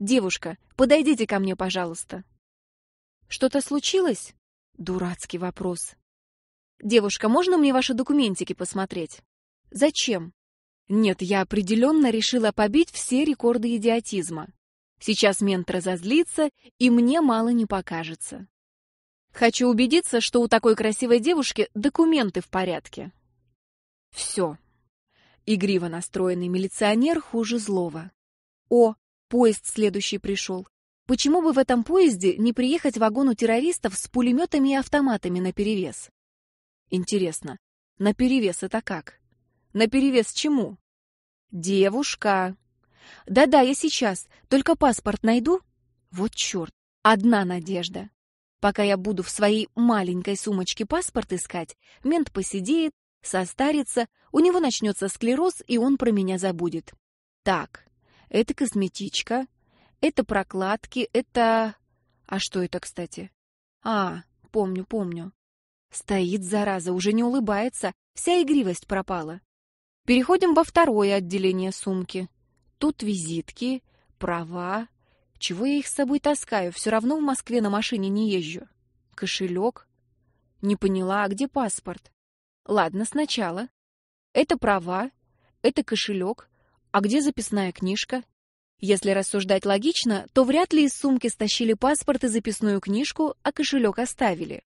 Девушка, подойдите ко мне, пожалуйста. Что-то случилось? Дурацкий вопрос. Девушка, можно мне ваши документики посмотреть? Зачем? Нет, я определенно решила побить все рекорды идиотизма. Сейчас мент разозлится, и мне мало не покажется. Хочу убедиться, что у такой красивой девушки документы в порядке. Все. Игриво настроенный милиционер хуже злого. О, поезд следующий пришел. Почему бы в этом поезде не приехать вагону террористов с пулеметами и автоматами наперевес? Интересно, наперевес это как? Наперевес чему? Девушка. Да-да, я сейчас. Только паспорт найду. Вот черт. Одна надежда. Пока я буду в своей маленькой сумочке паспорт искать, мент посидеет, состарится, у него начнется склероз, и он про меня забудет. Так, это косметичка, это прокладки, это... А что это, кстати? А, помню, помню. Стоит, зараза, уже не улыбается, вся игривость пропала. Переходим во второе отделение сумки. Тут визитки, права, чего я их с собой таскаю? Все равно в Москве на машине не езжу. Кошелек? Не поняла, а где паспорт? Ладно, сначала. Это права, это кошелек. А где записная книжка? Если рассуждать логично, то вряд ли из сумки стащили паспорт и записную книжку, а кошелек оставили.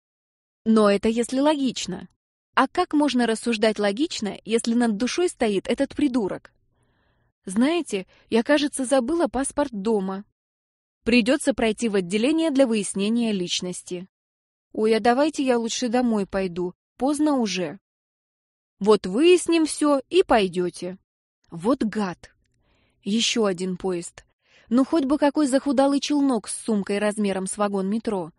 Но это если логично. А как можно рассуждать логично, если над душой стоит этот придурок? Знаете, я, кажется, забыла паспорт дома. Придется пройти в отделение для выяснения личности. Ой, а давайте я лучше домой пойду. Поздно уже. Вот выясним все и пойдете. Вот гад. Еще один поезд. Ну, хоть бы какой захудалый челнок с сумкой размером с вагон метро.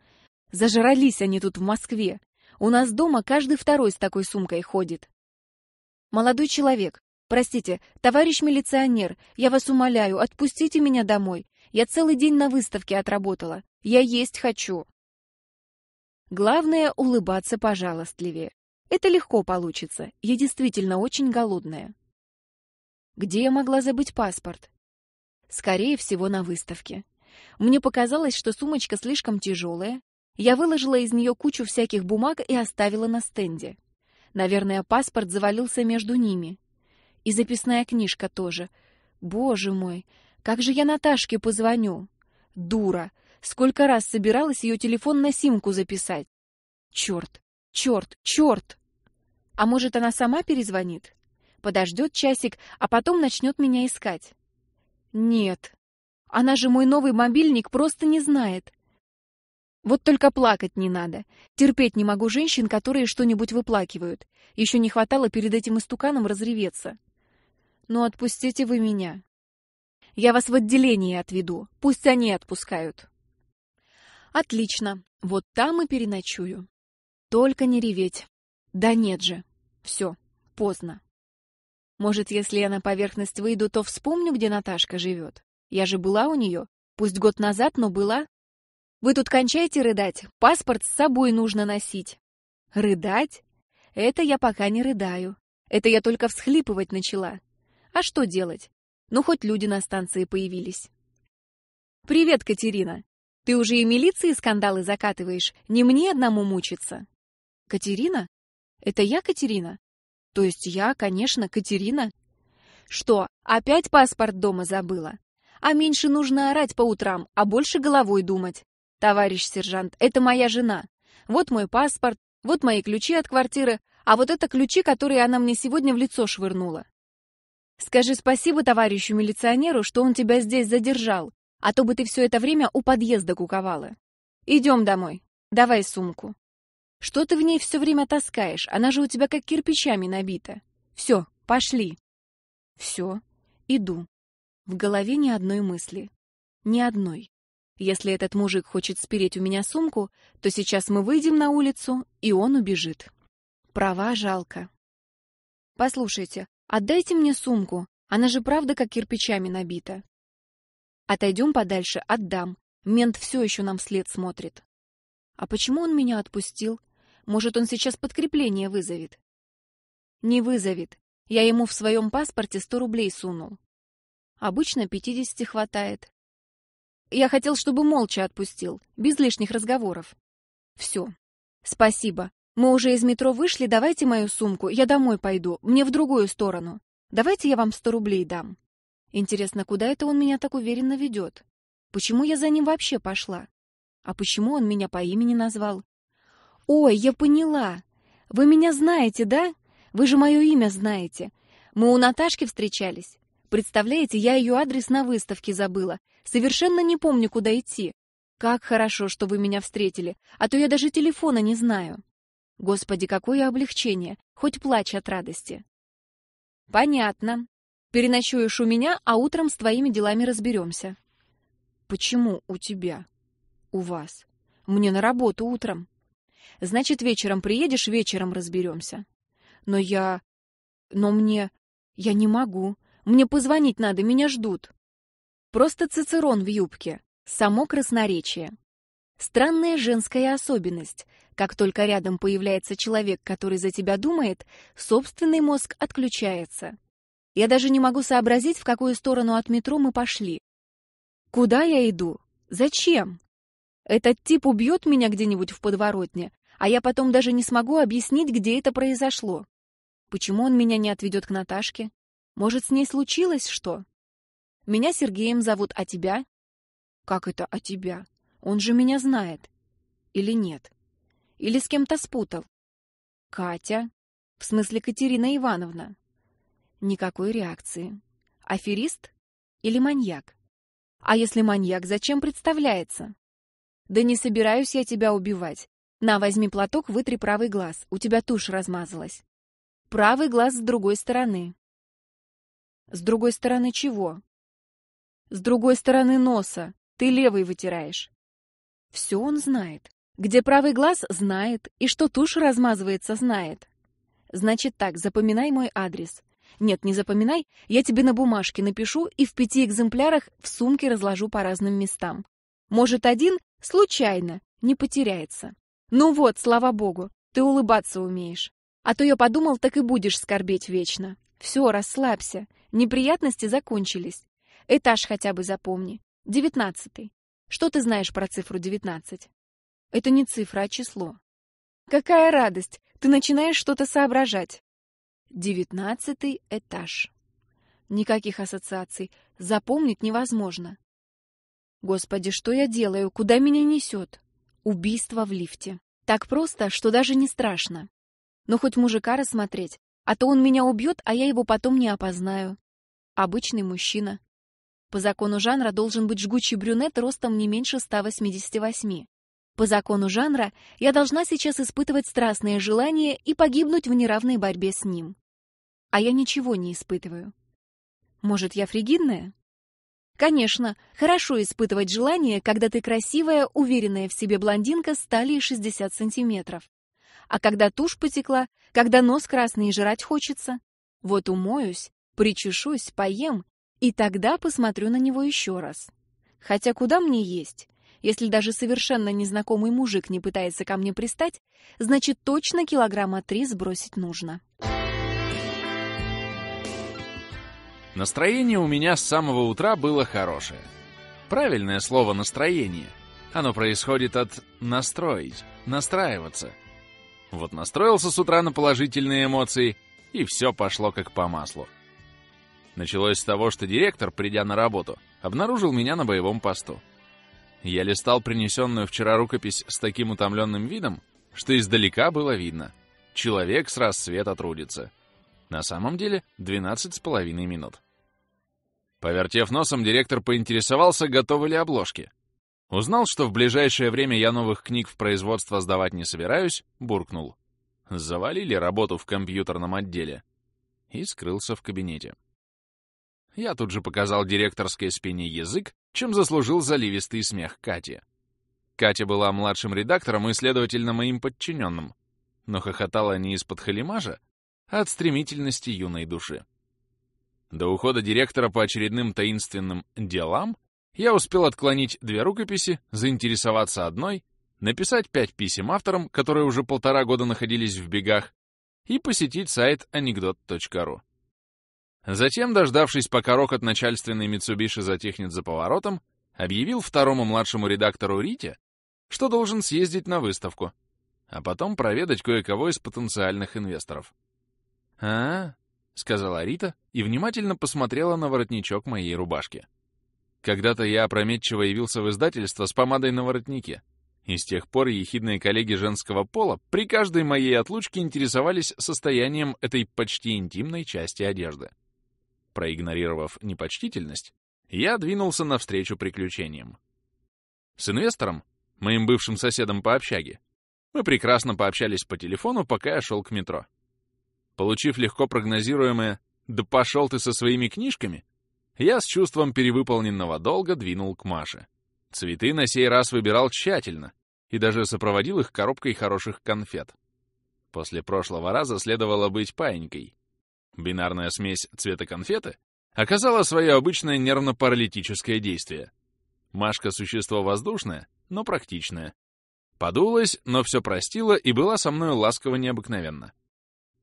Зажрались они тут в Москве. У нас дома каждый второй с такой сумкой ходит. Молодой человек, простите, товарищ милиционер, я вас умоляю, отпустите меня домой. Я целый день на выставке отработала. Я есть хочу. Главное — улыбаться пожалостливее. Это легко получится. Я действительно очень голодная. Где я могла забыть паспорт? Скорее всего, на выставке. Мне показалось, что сумочка слишком тяжелая. Я выложила из нее кучу всяких бумаг и оставила на стенде. Наверное, паспорт завалился между ними. И записная книжка тоже. Боже мой, как же я Наташке позвоню? Дура! Сколько раз собиралась ее телефон на симку записать? Черт! Черт! Черт! А может, она сама перезвонит? Подождет часик, а потом начнет меня искать. Нет. Она же мой новый мобильник просто не знает. Вот только плакать не надо. Терпеть не могу женщин, которые что-нибудь выплакивают. Еще не хватало перед этим истуканом разреветься. Ну, отпустите вы меня. Я вас в отделение отведу. Пусть они отпускают. Отлично. Вот там и переночую. Только не реветь. Да нет же. Все, поздно. Может, если я на поверхность выйду, то вспомню, где Наташка живет. Я же была у нее. Пусть год назад, но была. Вы тут кончайте рыдать. Паспорт с собой нужно носить. Рыдать? Это я пока не рыдаю. Это я только всхлипывать начала. А что делать? Ну, хоть люди на станции появились. «Привет, Катерина! Ты уже и милиции скандалы закатываешь, не мне одному мучиться!» «Катерина? Это я, Катерина? То есть я, конечно, Катерина?» «Что, опять паспорт дома забыла? А меньше нужно орать по утрам, а больше головой думать. Товарищ сержант, это моя жена. Вот мой паспорт, вот мои ключи от квартиры, а вот это ключи, которые она мне сегодня в лицо швырнула. Скажи спасибо товарищу милиционеру, что он тебя здесь задержал, а то бы ты все это время у подъезда куковала. Идем домой. Давай сумку. Что ты в ней все время таскаешь? Она же у тебя как кирпичами набита. Все, пошли. Все, иду. В голове ни одной мысли. Ни одной. Если этот мужик хочет спереть у меня сумку, то сейчас мы выйдем на улицу, и он убежит. Права жалко. Послушайте, Отдайте мне сумку, она же правда как кирпичами набита. Отойдем подальше, отдам. Мент все еще нам вслед смотрит. А почему он меня отпустил? Может, он сейчас подкрепление вызовет? Не вызовет. Я ему в своем паспорте сто рублей сунул. Обычно пятидесяти хватает. я хотел, чтобы молча отпустил, без лишних разговоров. Все. Спасибо. Мы уже из метро вышли, давайте мою сумку, я домой пойду, мне в другую сторону. Давайте я вам сто рублей дам. Интересно, куда это он меня так уверенно ведет? Почему я за ним вообще пошла? А почему он меня по имени назвал? Ой, я поняла. Вы меня знаете, да? Вы же мое имя знаете. Мы у Наташки встречались. Представляете, я ее адрес на выставке забыла. Совершенно не помню, куда идти. Как хорошо, что вы меня встретили, а то я даже телефона не знаю. Господи, какое облегчение, хоть плачь от радости. Понятно. Переночуешь у меня, а утром с твоими делами разберемся. Почему у тебя? У вас. Мне на работу утром. Значит, вечером приедешь, вечером разберемся. Но я... Но мне... Я не могу. Мне позвонить надо, меня ждут. Просто цицерон в юбке. Само красноречие. Странная женская особенность. Как только рядом появляется человек, который за тебя думает, собственный мозг отключается. Я даже не могу сообразить, в какую сторону от метро мы пошли. Куда я иду? Зачем? Этот тип убьет меня где-нибудь в подворотне, а я потом даже не смогу объяснить, где это произошло. Почему он меня не отведет к Наташке? Может, с ней случилось что? Меня Сергеем зовут, а тебя? Как это «а тебя»? Он же меня знает. Или нет? Или с кем-то спутал? Катя? В смысле Катерина Ивановна? Никакой реакции. Аферист или маньяк? А если маньяк, зачем представляется? Да не собираюсь я тебя убивать. На, возьми платок, вытри правый глаз. У тебя тушь размазалась. Правый глаз с другой стороны. С другой стороны чего? С другой стороны носа. Ты левый вытираешь. Все он знает. Где правый глаз, знает. И что тушь размазывается, знает. Значит так, запоминай мой адрес. Нет, не запоминай, я тебе на бумажке напишу и в пяти экземплярах в сумке разложу по разным местам. Может, один, случайно, не потеряется. Ну вот, слава богу, ты улыбаться умеешь. А то я подумал, так и будешь скорбеть вечно. Все, расслабься. Неприятности закончились. Этаж хотя бы запомни. Девятнадцатый. Что ты знаешь про цифру девятнадцать? Это не цифра, а число. Какая радость! Ты начинаешь что-то соображать. Девятнадцатый этаж. Никаких ассоциаций. Запомнить невозможно. Господи, что я делаю? Куда меня несет? Убийство в лифте. Так просто, что даже не страшно. Но хоть мужика рассмотреть, а то он меня убьет, а я его потом не опознаю. Обычный мужчина. По закону жанра должен быть жгучий брюнет ростом не меньше 188. По закону жанра я должна сейчас испытывать страстное желание и погибнуть в неравной борьбе с ним а я ничего не испытываю. Может, я фригидная? Конечно, хорошо испытывать желание, когда ты красивая, уверенная в себе блондинка с талией 60 сантиметров. А когда тушь потекла, когда нос красный и жрать хочется, вот умоюсь, причешусь, поем, и тогда посмотрю на него еще раз. Хотя куда мне есть? Если даже совершенно незнакомый мужик не пытается ко мне пристать, значит точно килограмма три сбросить нужно. Настроение у меня с самого утра было хорошее. Правильное слово «настроение». Оно происходит от «настроить», «настраиваться». Вот настроился с утра на положительные эмоции, и все пошло как по маслу. Началось с того, что директор, придя на работу, обнаружил меня на боевом посту. Я листал принесенную вчера рукопись с таким утомленным видом, что издалека было видно. Человек с рассвета трудится. На самом деле 12 с половиной минут. Повертев носом, директор поинтересовался, готовы ли обложки. Узнал, что в ближайшее время я новых книг в производство сдавать не собираюсь, буркнул. Завалили работу в компьютерном отделе. И скрылся в кабинете. Я тут же показал директорской спине язык, чем заслужил заливистый смех Кати. Катя была младшим редактором и, следовательно, моим подчиненным, но хохотала не из-под халимажа, от стремительности юной души. До ухода директора по очередным таинственным «делам» я успел отклонить две рукописи, заинтересоваться одной, написать пять писем авторам, которые уже полтора года находились в бегах, и посетить сайт анекдот.ру. Затем, дождавшись, пока рокот начальственной Митсубиши затихнет за поворотом, объявил второму младшему редактору Рите, что должен съездить на выставку, а потом проведать кое-кого из потенциальных инвесторов. -а сказала Рита и внимательно посмотрела на воротничок моей рубашки. Когда-то я опрометчиво явился в издательство с помадой на воротнике, и с тех пор ехидные коллеги женского пола при каждой моей отлучке интересовались состоянием этой почти интимной части одежды. Проигнорировав непочтительность, я двинулся навстречу приключениям. С инвестором, моим бывшим соседом по общаге, мы прекрасно пообщались по телефону, пока я шел к метро. Получив легко прогнозируемое «Да пошел ты со своими книжками!», я с чувством перевыполненного долга двинул к Маше. Цветы на сей раз выбирал тщательно и даже сопроводил их коробкой хороших конфет. После прошлого раза следовало быть паинькой. Бинарная смесь цвета конфеты оказала свое обычное нервно-паралитическое действие. Машка — существо воздушное, но практичное. Подулась, но все простила и была со мной ласково необыкновенно.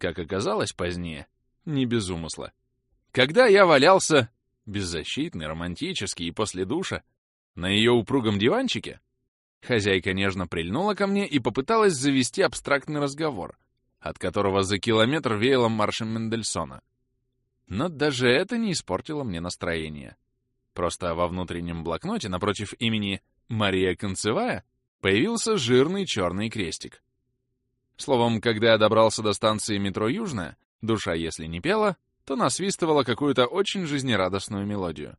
Как оказалось позднее, не без умысла. Когда я валялся, беззащитный, романтический и после душа, на ее упругом диванчике, хозяйка нежно прильнула ко мне и попыталась завести абстрактный разговор, от которого за километр веяло маршем Мендельсона. Но даже это не испортило мне настроение. Просто во внутреннем блокноте напротив имени Мария Концевая появился жирный черный крестик. Словом, когда я добрался до станции метро «Южная», душа, если не пела, то насвистывала какую-то очень жизнерадостную мелодию.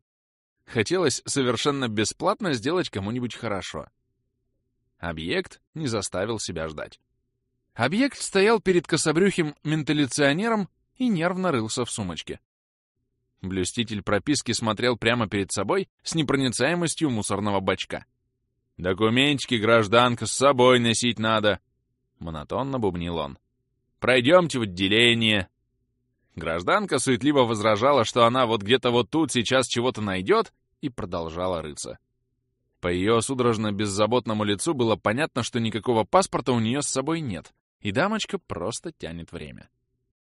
Хотелось совершенно бесплатно сделать кому-нибудь хорошо. Объект не заставил себя ждать. Объект стоял перед кособрюхим менталиционером и нервно рылся в сумочке. Блюститель прописки смотрел прямо перед собой с непроницаемостью мусорного бачка. «Документики, гражданка, с собой носить надо!» Монотонно бубнил он. «Пройдемте в отделение!» Гражданка суетливо возражала, что она вот где-то вот тут сейчас чего-то найдет, и продолжала рыться. По ее судорожно-беззаботному лицу было понятно, что никакого паспорта у нее с собой нет, и дамочка просто тянет время.